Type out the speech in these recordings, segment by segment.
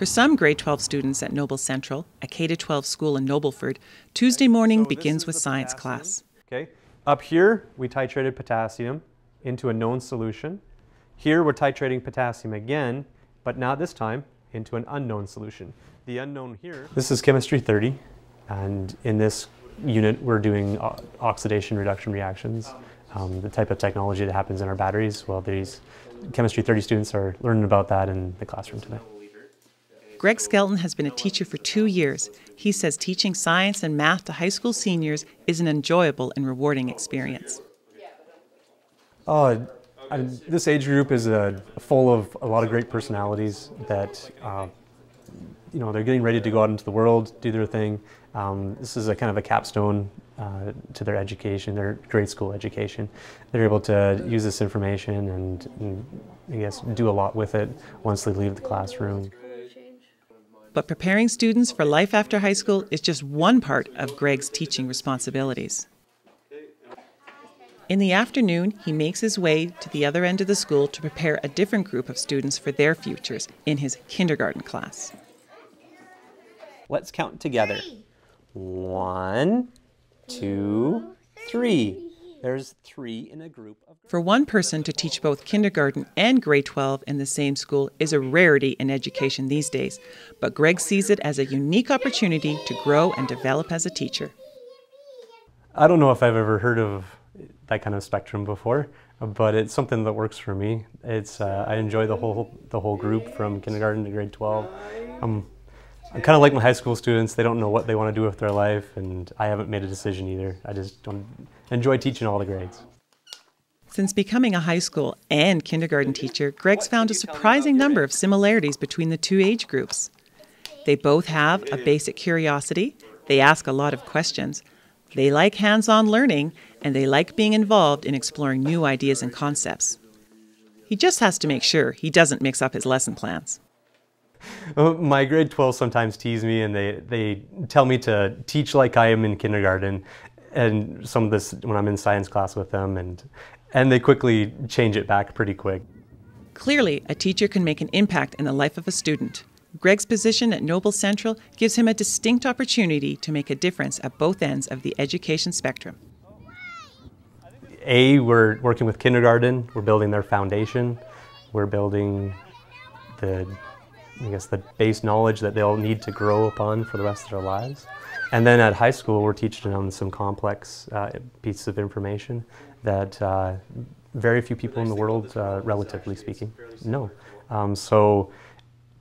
For some grade 12 students at Noble Central, a K 12 school in Nobleford, Tuesday morning So begins with science class. Okay. Up here, we titrated potassium into a known solution. Here, we're titrating potassium again, but now this time into an unknown solution. The unknown here. This is chemistry 30, and in this unit, we're doing oxidation reduction reactions. Um, the type of technology that happens in our batteries. Well, these chemistry 30 students are learning about that in the classroom today. Greg Skelton has been a teacher for two years. He says teaching science and math to high school seniors is an enjoyable and rewarding experience. Oh, and this age group is uh, full of a lot of great personalities that, uh, you know, they're getting ready to go out into the world, do their thing. Um, this is a kind of a capstone uh, to their education, their grade school education. They're able to use this information and, and I guess do a lot with it once they leave the classroom. But preparing students for life after high school is just one part of Greg's teaching responsibilities. In the afternoon, he makes his way to the other end of the school to prepare a different group of students for their futures in his kindergarten class. Let's count together. One, two, three. There's three in a group of. For one person to teach both kindergarten and grade 12 in the same school is a rarity in education these days, but Greg sees it as a unique opportunity to grow and develop as a teacher. I don't know if I've ever heard of that kind of spectrum before, but it's something that works for me. It's uh, I enjoy the whole the whole group from kindergarten to grade 12. Um, I'm kind of like my high school students. They don't know what they want to do with their life, and I haven't made a decision either. I just don't enjoy teaching all the grades. Since becoming a high school and kindergarten teacher, Greg's found a surprising number of similarities between the two age groups. They both have a basic curiosity, they ask a lot of questions, they like hands on learning, and they like being involved in exploring new ideas and concepts. He just has to make sure he doesn't mix up his lesson plans. Uh, My grade 12 sometimes tease me and they, they tell me to teach like I am in kindergarten and some of this when I'm in science class with them and, and they quickly change it back pretty quick. Clearly, a teacher can make an impact in the life of a student. Greg's position at Noble Central gives him a distinct opportunity to make a difference at both ends of the education spectrum. A, we're working with kindergarten, we're building their foundation, we're building the, I guess, the base knowledge that they'll need to grow upon for the rest of their lives. And then at high school, we're teaching them some complex uh, pieces of information that uh, very few people in the world, uh, relatively speaking, know. Um, so,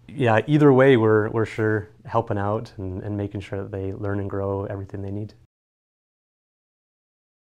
yeah, either way, we're, we're sure helping out and, and making sure that they learn and grow everything they need.